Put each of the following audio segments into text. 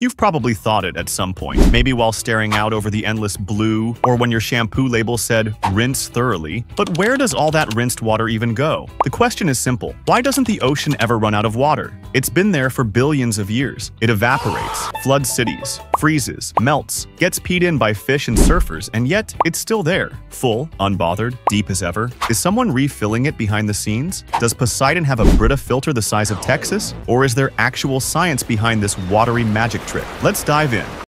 You've probably thought it at some point, maybe while staring out over the endless blue, or when your shampoo label said, rinse thoroughly. But where does all that rinsed water even go? The question is simple. Why doesn't the ocean ever run out of water? It's been there for billions of years. It evaporates, floods cities, freezes, melts, gets peed in by fish and surfers, and yet it's still there. Full, unbothered, deep as ever. Is someone refilling it behind the scenes? Does Poseidon have a Brita filter the size of Texas? Or is there actual science behind this watery magic Let's dive in.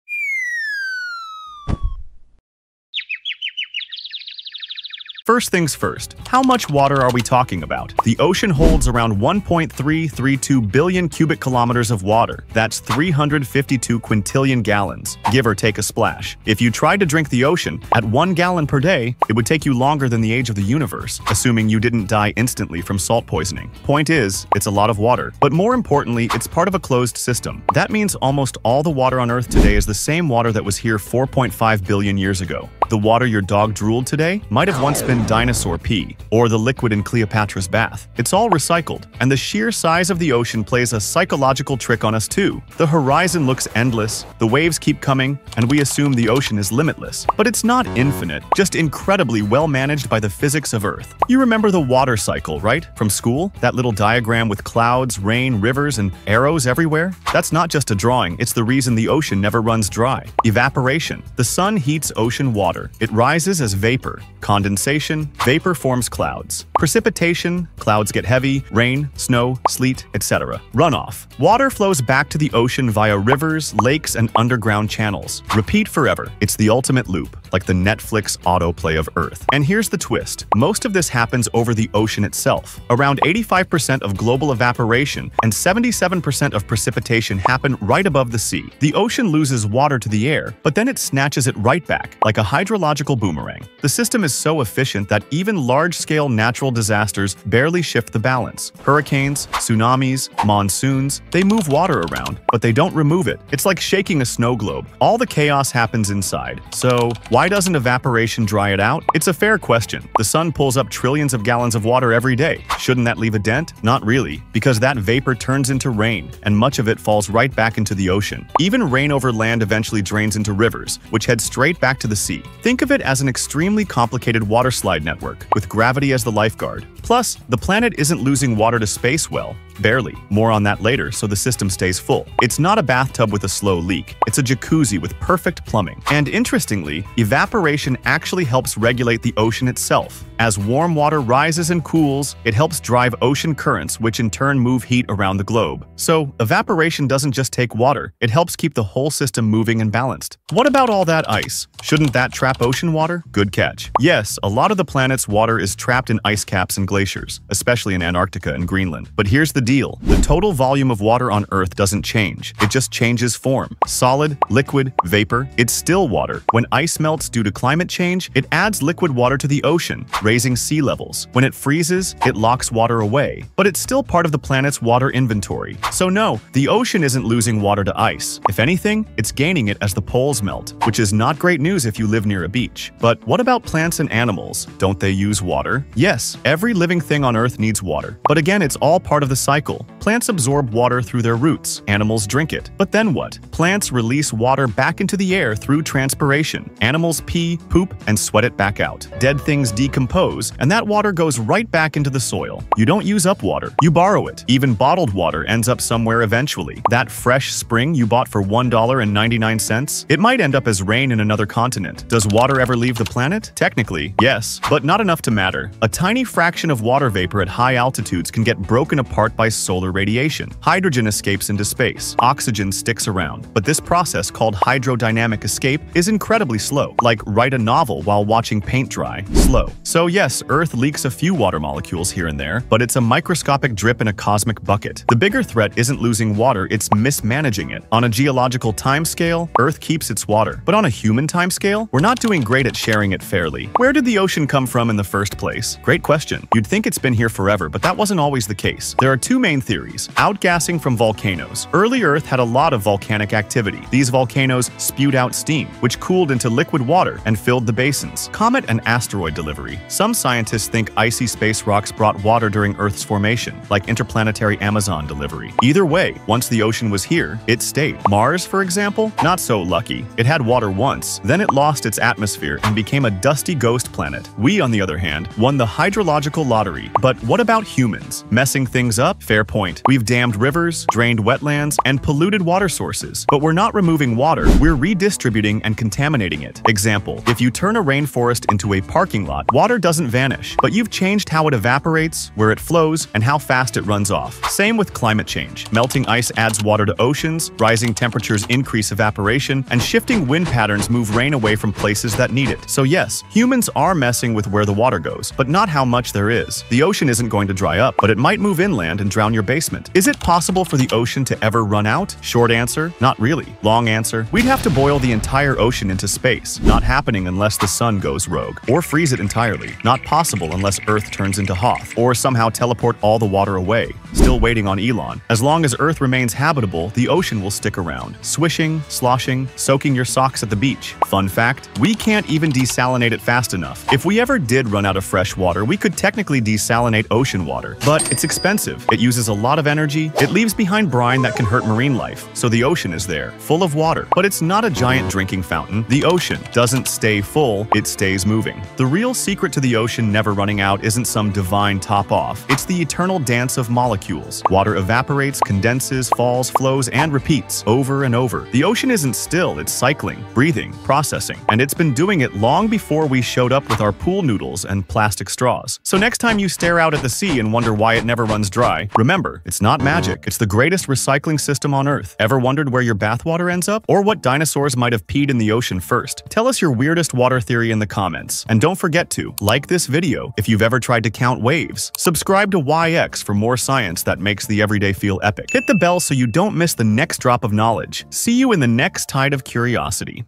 First things first, how much water are we talking about? The ocean holds around 1.332 billion cubic kilometers of water. That's 352 quintillion gallons, give or take a splash. If you tried to drink the ocean at one gallon per day, it would take you longer than the age of the universe, assuming you didn't die instantly from salt poisoning. Point is, it's a lot of water. But more importantly, it's part of a closed system. That means almost all the water on Earth today is the same water that was here 4.5 billion years ago. The water your dog drooled today might have once been dinosaur pee, or the liquid in Cleopatra's bath. It's all recycled, and the sheer size of the ocean plays a psychological trick on us too. The horizon looks endless, the waves keep coming, and we assume the ocean is limitless. But it's not infinite, just incredibly well managed by the physics of Earth. You remember the water cycle, right? From school? That little diagram with clouds, rain, rivers, and arrows everywhere? That's not just a drawing, it's the reason the ocean never runs dry. Evaporation. The sun heats ocean water. It rises as vapor. Condensation vapor forms clouds. Precipitation, clouds get heavy, rain, snow, sleet, etc. Runoff, water flows back to the ocean via rivers, lakes, and underground channels. Repeat forever. It's the ultimate loop, like the Netflix autoplay of Earth. And here's the twist. Most of this happens over the ocean itself. Around 85% of global evaporation and 77% of precipitation happen right above the sea. The ocean loses water to the air, but then it snatches it right back, like a hydrological boomerang. The system is so efficient that even large-scale natural disasters barely shift the balance. Hurricanes, tsunamis, monsoons, they move water around, but they don't remove it. It's like shaking a snow globe. All the chaos happens inside. So, why doesn't evaporation dry it out? It's a fair question. The sun pulls up trillions of gallons of water every day. Shouldn't that leave a dent? Not really, because that vapor turns into rain, and much of it falls right back into the ocean. Even rain over land eventually drains into rivers, which head straight back to the sea. Think of it as an extremely complicated water slide network, with gravity as the lifeguard. Plus, the planet isn't losing water to space well. Barely. More on that later, so the system stays full. It's not a bathtub with a slow leak. It's a jacuzzi with perfect plumbing. And interestingly, evaporation actually helps regulate the ocean itself. As warm water rises and cools, it helps drive ocean currents, which in turn move heat around the globe. So, evaporation doesn't just take water, it helps keep the whole system moving and balanced. What about all that ice? Shouldn't that trap ocean water? Good catch. Yes, a lot of the planet's water is trapped in ice caps and glaciers, especially in Antarctica and Greenland. But here's the deal. The total volume of water on Earth doesn't change. It just changes form. Solid, liquid, vapor, it's still water. When ice melts due to climate change, it adds liquid water to the ocean, raising sea levels. When it freezes, it locks water away. But it's still part of the planet's water inventory. So no, the ocean isn't losing water to ice. If anything, it's gaining it as the poles melt, which is not great news if you live near a beach. But what about plants and animals? Don't they use water? Yes, every living thing on Earth needs water. But again, it's all part of the cycle cycle. Plants absorb water through their roots, animals drink it. But then what? Plants release water back into the air through transpiration. Animals pee, poop, and sweat it back out. Dead things decompose, and that water goes right back into the soil. You don't use up water, you borrow it. Even bottled water ends up somewhere eventually. That fresh spring you bought for $1.99, it might end up as rain in another continent. Does water ever leave the planet? Technically, yes, but not enough to matter. A tiny fraction of water vapor at high altitudes can get broken apart by by solar radiation. Hydrogen escapes into space. Oxygen sticks around. But this process, called hydrodynamic escape, is incredibly slow, like write a novel while watching paint dry. Slow. So yes, Earth leaks a few water molecules here and there, but it's a microscopic drip in a cosmic bucket. The bigger threat isn't losing water, it's mismanaging it. On a geological timescale, Earth keeps its water. But on a human timescale, we're not doing great at sharing it fairly. Where did the ocean come from in the first place? Great question. You'd think it's been here forever, but that wasn't always the case. There are two main theories. Outgassing from volcanoes. Early Earth had a lot of volcanic activity. These volcanoes spewed out steam, which cooled into liquid water and filled the basins. Comet and asteroid delivery. Some scientists think icy space rocks brought water during Earth's formation, like interplanetary Amazon delivery. Either way, once the ocean was here, it stayed. Mars, for example, not so lucky. It had water once, then it lost its atmosphere and became a dusty ghost planet. We, on the other hand, won the hydrological lottery. But what about humans? Messing things up? Fair point. We've dammed rivers, drained wetlands, and polluted water sources. But we're not removing water, we're redistributing and contaminating it. Example, if you turn a rainforest into a parking lot, water doesn't vanish, but you've changed how it evaporates, where it flows, and how fast it runs off. Same with climate change. Melting ice adds water to oceans, rising temperatures increase evaporation, and shifting wind patterns move rain away from places that need it. So yes, humans are messing with where the water goes, but not how much there is. The ocean isn't going to dry up, but it might move inland and drown your basement. Is it possible for the ocean to ever run out? Short answer, not really. Long answer, we'd have to boil the entire ocean into space, not happening unless the sun goes rogue, or freeze it entirely, not possible unless Earth turns into Hoth, or somehow teleport all the water away. Still waiting on Elon. As long as Earth remains habitable, the ocean will stick around, swishing, sloshing, soaking your socks at the beach. Fun fact, we can't even desalinate it fast enough. If we ever did run out of fresh water, we could technically desalinate ocean water, but it's expensive. It uses a lot of energy, it leaves behind brine that can hurt marine life, so the ocean is there, full of water. But it's not a giant drinking fountain. The ocean doesn't stay full, it stays moving. The real secret to the ocean never running out isn't some divine top-off. It's the eternal dance of molecules. Water evaporates, condenses, falls, flows, and repeats over and over. The ocean isn't still, it's cycling, breathing, processing, and it's been doing it long before we showed up with our pool noodles and plastic straws. So next time you stare out at the sea and wonder why it never runs dry, remember, it's not magic, it's the greatest recycling system on Earth. Ever wondered where your bathwater ends up? Or what dinosaurs might have peed in the ocean first? Tell us your weirdest water theory in the comments. And don't forget to like this video if you've ever tried to count waves. Subscribe to Why X for more that makes the everyday feel epic. Hit the bell so you don't miss the next drop of knowledge. See you in the next tide of curiosity.